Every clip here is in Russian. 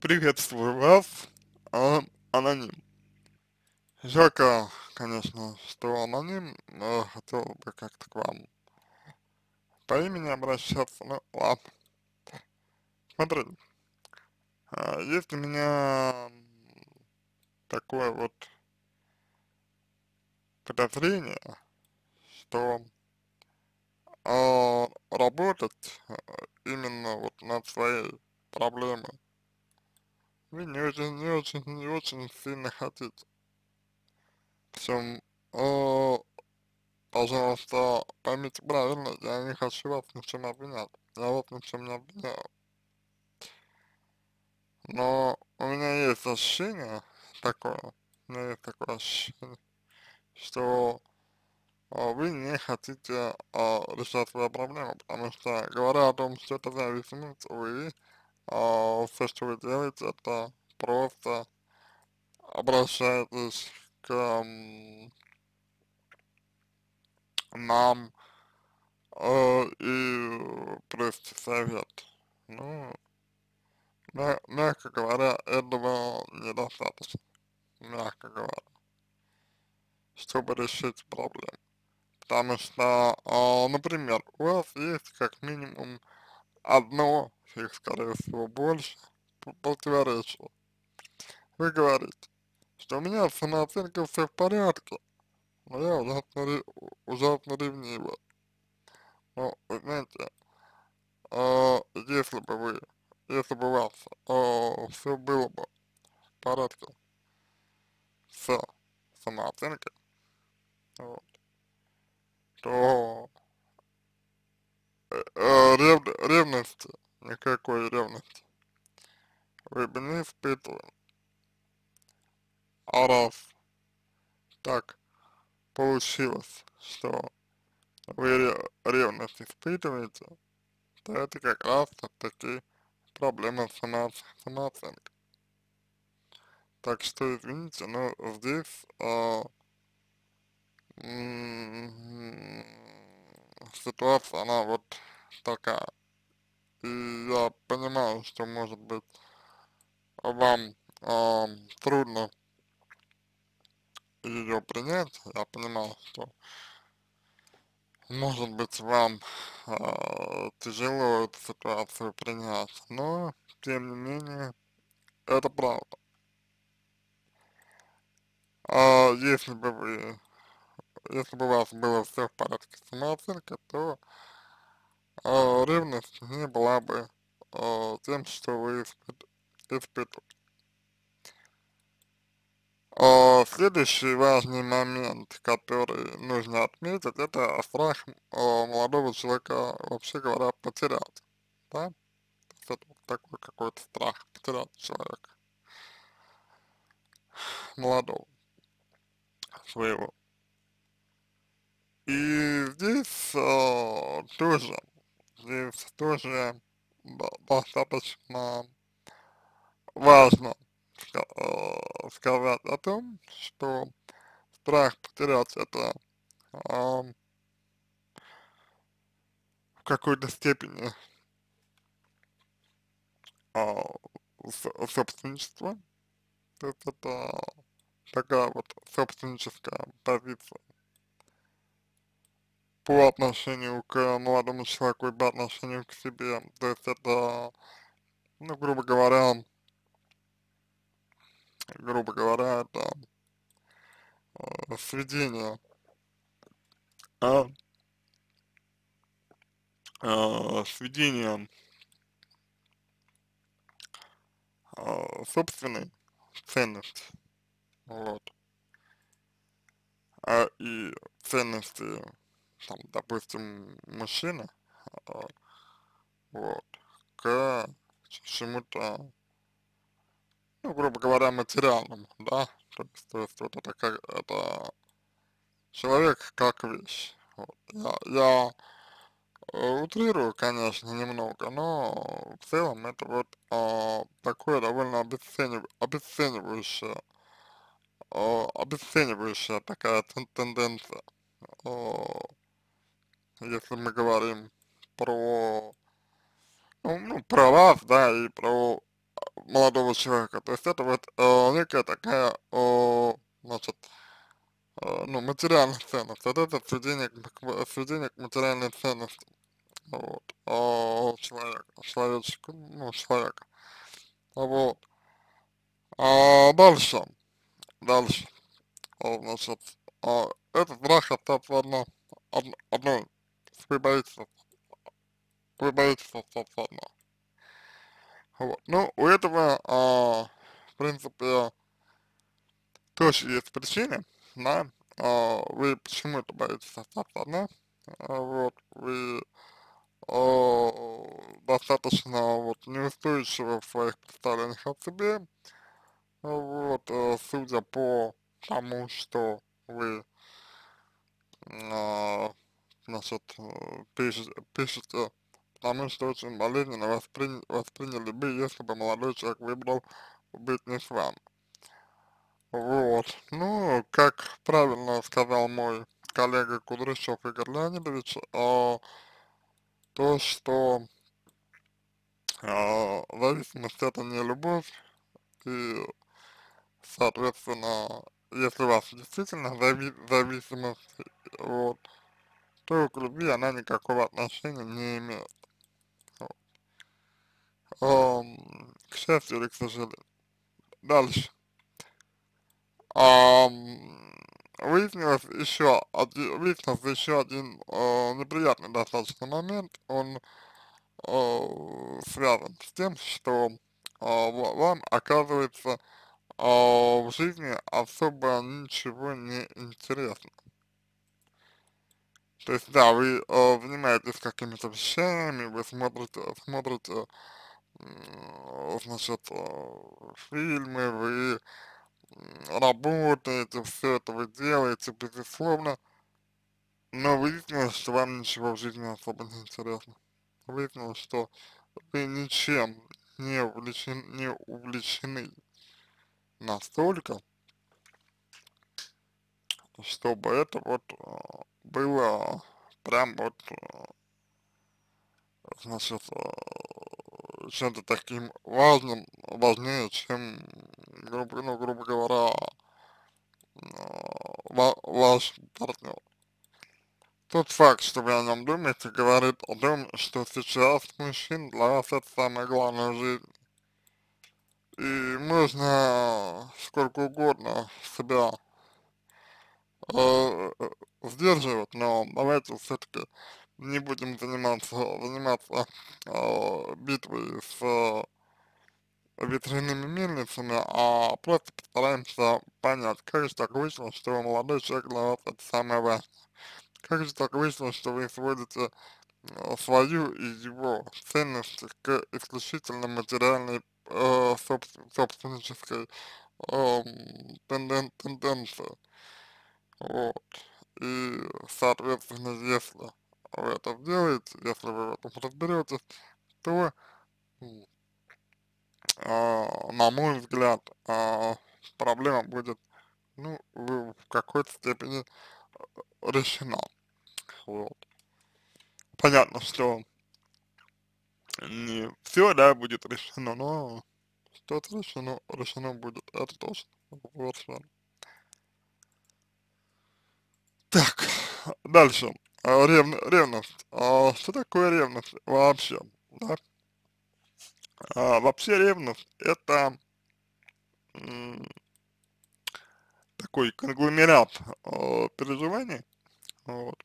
Приветствую вас, а, аноним. Жалко, конечно, что аноним, но хотел бы как-то к вам по имени обращаться, ну ладно. Смотри, а, есть у меня такое вот подозрение, что а, работать а, именно вот над своей проблемой вы не очень, не очень, не очень сильно хотите. Причем, э, пожалуйста, поймите правильно, я не хочу вас ни в чем обвинять. Я вас ни в чем не обвиняю. Но у меня есть ощущение такое, у меня есть такое ощущение, что э, вы не хотите э, решать свою проблему, потому что, говоря о том, что это зависимость, вы а, все, что вы делаете, это просто обращаетесь к м, нам э, и просите совет. Ну, мя мягко говоря, этого недостаточно, мягко говоря, чтобы решить проблему. Потому что, э, например, у вас есть как минимум одно их, скорее всего, больше, противоречия. Вы говорите, что у меня самооценка все в порядке, но я ужасно, ужасно ревнива. Но, вы знаете, э, если бы вы, если бы у вас э, все было бы в порядке с самооценкой, вот, то э, рев, ревности никакой ревности не испытывали. А раз так получилось, что вы ревность испытываете, то это как раз таки проблема само самооценки. Так что, извините, но здесь а, ситуация, она вот такая. И я понимаю, что может быть вам э, трудно ее принять, я понимаю, что может быть вам э, тяжело эту ситуацию принять, но тем не менее это правда. А если бы вы, если бы у вас было все в порядке с самооценкой, то ревность не была бы э, тем, что вы испыт испытываете. Э, следующий важный момент, который нужно отметить, это страх э, молодого человека, вообще говоря, потерять, да? это такой какой-то страх потерять человека молодого своего. И здесь э, тоже здесь тоже достаточно важно э, сказать о том, что страх потерять это э, в какой-то степени э, собственничество, то есть это такая вот собственническая позиция по отношению к молодому человеку и по отношению к себе. То есть это, ну, грубо говоря, грубо говоря, это э, сведение. А, э, сведение э, собственной ценности, вот, а, и ценности там, допустим, мужчина, а, вот, к чему-то, ну, грубо говоря, материальному, да, то есть, то есть вот это как, это человек как вещь, вот. я, я э, утрирую, конечно, немного, но в целом это вот а, такое довольно обесценив, обесценивающее, а, обесценивающая такая тенденция. А, если мы говорим про, ну, ну, про вас, да, и про молодого человека. То есть это вот э, некая такая, э, значит, э, ну, материальная ценность. Вот это сведение к, сведение материальной ценности. Вот, э, человека, человеческого, ну, человека. Вот. А дальше, дальше, а, значит, а, этот страх остаться одно, од, одной, вы боитесь, вы боитесь одна. Вот. Ну, у этого, а, в принципе, тоже есть причины, да, а, вы почему это боитесь остаться одна, а, вот, вы а, достаточно вот неустойчивы в своих представлениях о себе, вот, а, судя по тому, что вы, а, значит, пишете, пишете потому что очень болезненно воспри... восприняли бы, если бы молодой человек выбрал быть не с вами. Вот. Ну, как правильно сказал мой коллега Кудряшов Игорь Леонидович, э, то, что э, зависимость это не любовь, и, соответственно, если у вас действительно зави зависимость, вот, то к любви она никакого отношения не имеет к счастью или к сожалению. Дальше. выяснилось еще один, выяснился еще один э, неприятный достаточно момент, он э, связан с тем, что э, вам оказывается э, в жизни особо ничего не интересно. То есть, да, вы э, занимаетесь какими-то вещами, вы смотрите, смотрите значит, э, фильмы, вы работаете, все это вы делаете, безусловно, но выяснилось, что вам ничего в жизни особо не интересно. Выяснилось, что вы ничем не увлечены, не увлечены настолько, чтобы это вот э, было прям вот, э, значит, чем-то таким важным, важнее, чем, грубо, ну, грубо говоря, ва ваш партнер. Тот факт, что вы о нем думаете, говорит о том, что сейчас мужчин для вас это самое главное в жизни. И можно сколько угодно себя э, сдерживать, но давайте все-таки не будем заниматься, заниматься э, битвой с э, ветряными мельницами, а просто постараемся понять, как же так вышло, что молодой человек для вас это самое важное. Как же так вышло, что вы сводите э, свою и его ценности к исключительно материальной э, собственнической э, тенден тенденции. Вот. И, соответственно, если вы это сделаете, если вы в этом разберетесь, то, э, на мой взгляд, э, проблема будет, ну, в какой-то степени решена. Вот. Понятно, что не все, да, будет решено, но что-то решено, решено будет, это точно. Вот, Так, дальше а, рев, ревность. А, что такое ревность вообще? Да? А, вообще ревность это такой конгломерат а, переживаний, вот,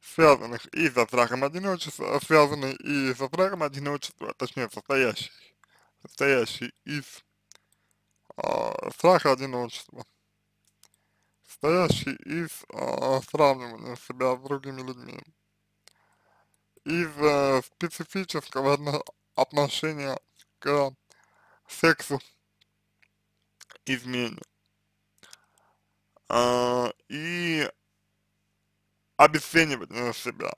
связанных и со страхом одиночества, связанный и со страхом одиночества, точнее состоящий, состоящий из а, страха одиночества, состоящий из э, сравнивания себя с другими людьми, из э, специфического отношения к сексу, измене э, и обесценивания себя.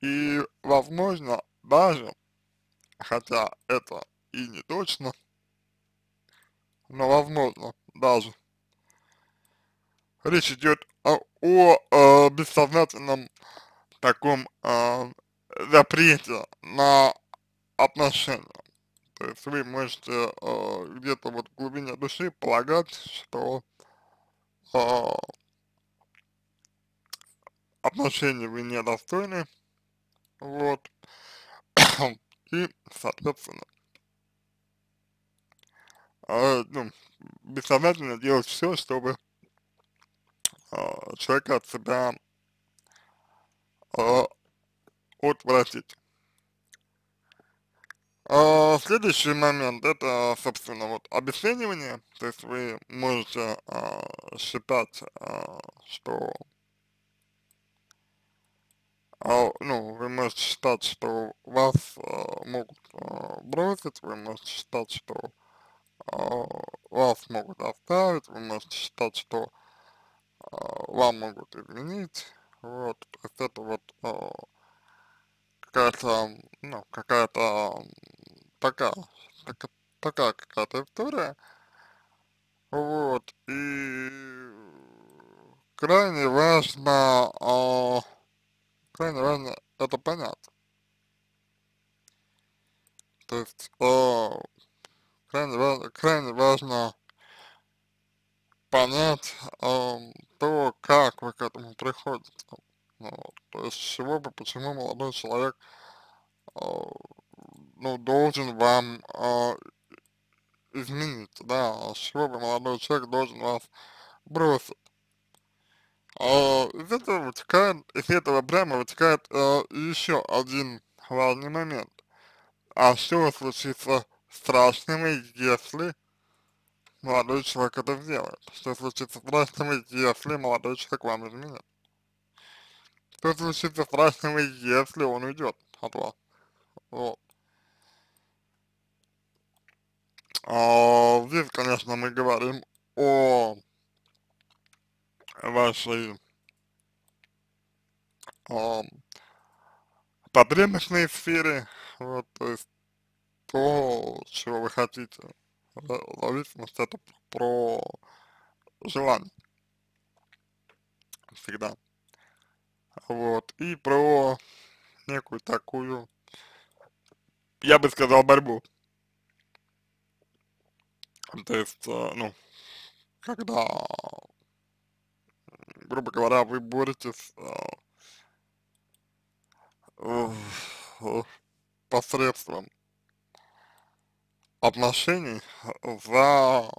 И, возможно, даже, хотя это и не точно, но возможно даже речь идет о, о, о бессознательном таком э, запрете на отношения. то есть вы можете э, где-то вот в глубине души полагать, что э, отношений вы недостойны, вот, и, соответственно, э, ну, бессознательно делать все, чтобы человека от себя э, отвратить. А, следующий момент, это, собственно, вот обесценивание, то есть вы можете а, считать, а, что, а, ну, вы можете считать, что вас а, могут а, бросить, вы можете считать, что а, вас могут оставить, вы можете считать, что а, вам могут изменить, вот, то есть это вот а, какая-то, ну, какая-то такая, така, такая какая-то история, вот, и крайне важно, а, крайне важно это понять, то есть, а, крайне крайне важно понять а, то, как вы к этому приходите, ну, то есть, чего бы, почему молодой человек, а, ну, должен вам а, изменить, да, с чего бы молодой человек должен вас бросить. А, из этого вытекает, из этого прямо вытекает а, еще один важный момент. А что случится страшного, если молодой человек это сделает? Что случится страшного, если молодой человек вам изменит? Что случится страшного, если он уйдет от вас? Вот. А, здесь, конечно, мы говорим о вашей а, потребностной сфере, вот, то есть то, чего вы хотите, в зависимости это про желание всегда, вот, и про некую такую, я бы сказал, борьбу, то есть, э, ну, когда, грубо говоря, вы боретесь э, посредством отношений за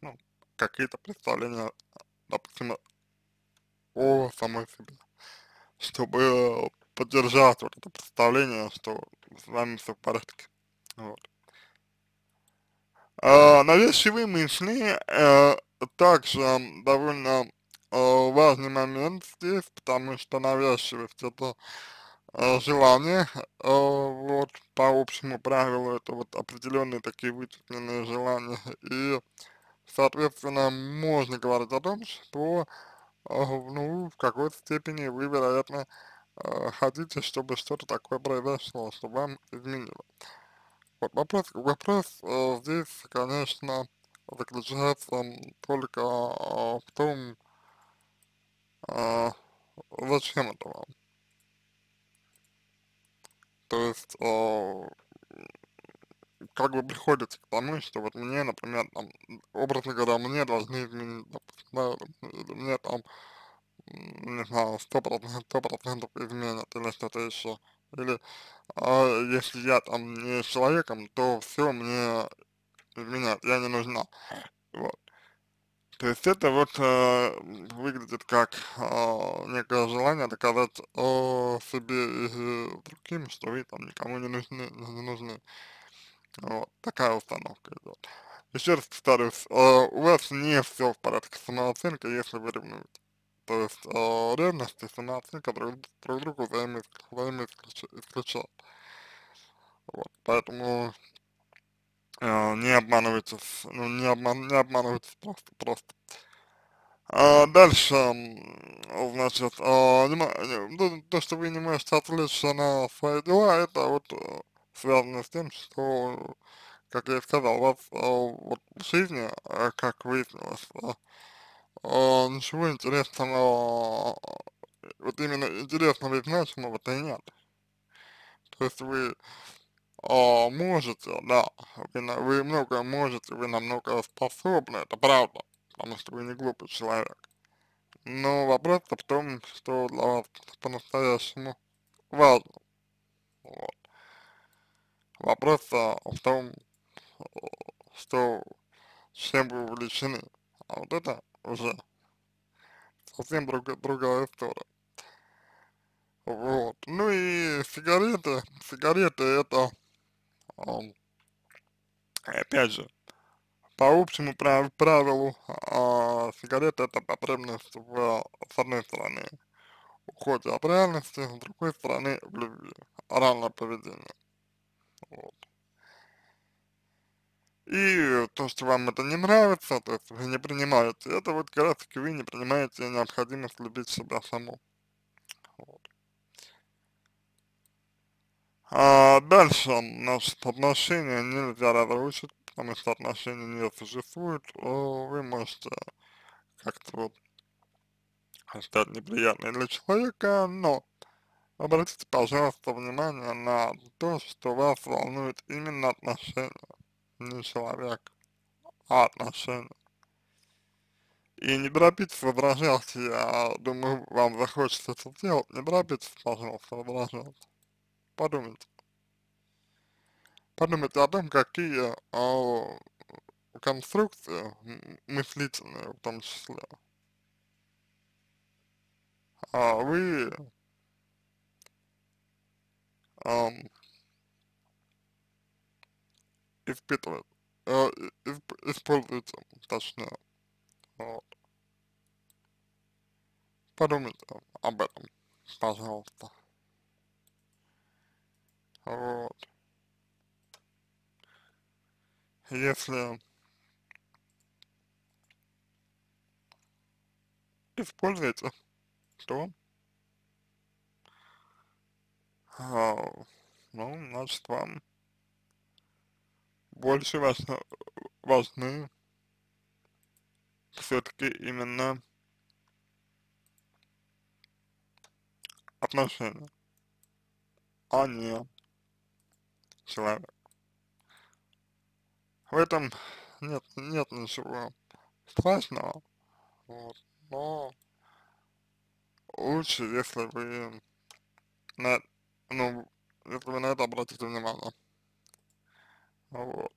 ну, какие-то представления, допустим, о самой себе, чтобы поддержать вот это представление, что с вами все в порядке. Вот. А, навязчивые мысли э, также довольно э, важный момент здесь, потому что навязчивость это э, желание, э, вот, по общему правилу, это вот определенные такие вычисленные желания, и, соответственно, можно говорить о том, что, э, ну, в какой-то степени вы, вероятно, хотите, чтобы что-то такое произошло, чтобы вам изменило. Вот вопрос, вопрос здесь, конечно, заключается только в том, зачем это вам. То есть, э, как бы приходится к тому, что вот мне, например, там, образно говоря, мне должны изменить, допустим, да, или мне там, не знаю, сто процентов, изменят или что-то еще. Или а если я там не с человеком, то все мне изменяет, я не нужна. Вот. То есть это вот э, выглядит как э, некое желание доказать о себе и другим, что вы там никому не нужны, не нужны. Вот, такая установка идет. Еще раз повторюсь, э, у вас не все в порядке с самооценкой, если вы ревнуете. То есть э, ревность и самооценка друг, друг другу взаимоисключают. Вот, поэтому э, не обманывайтесь, ну не, обман, не обманывайтесь просто, просто. А дальше, значит, а, не, не, то, что вы не можете отвлечься на свои дела, это вот э, связано с тем, что, как я и сказал, у вас вот в жизни, как выяснилось, ничего интересного, вот именно интересного и значимого-то нет. То есть вы а, можете, да, вы, на, вы много можете, вы намного способны, это правда, потому что вы не глупый человек. Но вопрос в том, что для вас по-настоящему важно. Вот. Вопрос а, в том, что чем вы увлечены, а вот это уже совсем друг, другая история. Вот. Ну и сигареты, сигареты это, опять же, по общему прав правилу, э, сигареты это потребность в, с одной стороны, уходе от реальности, с другой стороны, в любви, оральное поведение. Вот. И то, что вам это не нравится, то есть вы не принимаете, это вот как раз таки вы не принимаете необходимость любить себя саму. А дальше, значит, отношения нельзя разрушить, потому что отношения не существуют, вы можете как-то вот стать неприятной для человека, но обратите, пожалуйста, внимание на то, что вас волнует именно отношения, не человек, а отношения. И не торопитесь возражать, я думаю, вам захочется это сделать, не торопитесь, пожалуйста, возражать подумайте. Подумайте о том, какие а, конструкции мыслительные в том числе а вы а, испытываете, э, используете, точнее, вот. Подумайте об этом, пожалуйста. Вот. Если используете, то а, ну, значит, вам больше важно, важны все-таки именно отношения, а не человек. В этом нет, нет ничего страшного, вот, но лучше, если вы на, ну, если вы на это обратите внимание. Вот.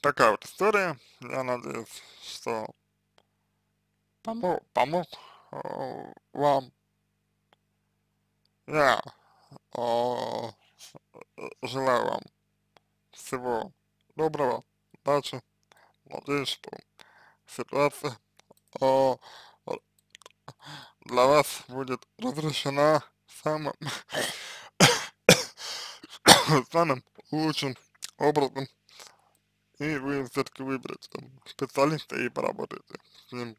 Такая вот история. Я надеюсь, что помог, помог э, вам я о, желаю вам всего доброго, удачи. Надеюсь, что ситуация о, для вас будет разрешена самым, самым лучшим образом. И вы все-таки выберете специалиста и поработаете с ним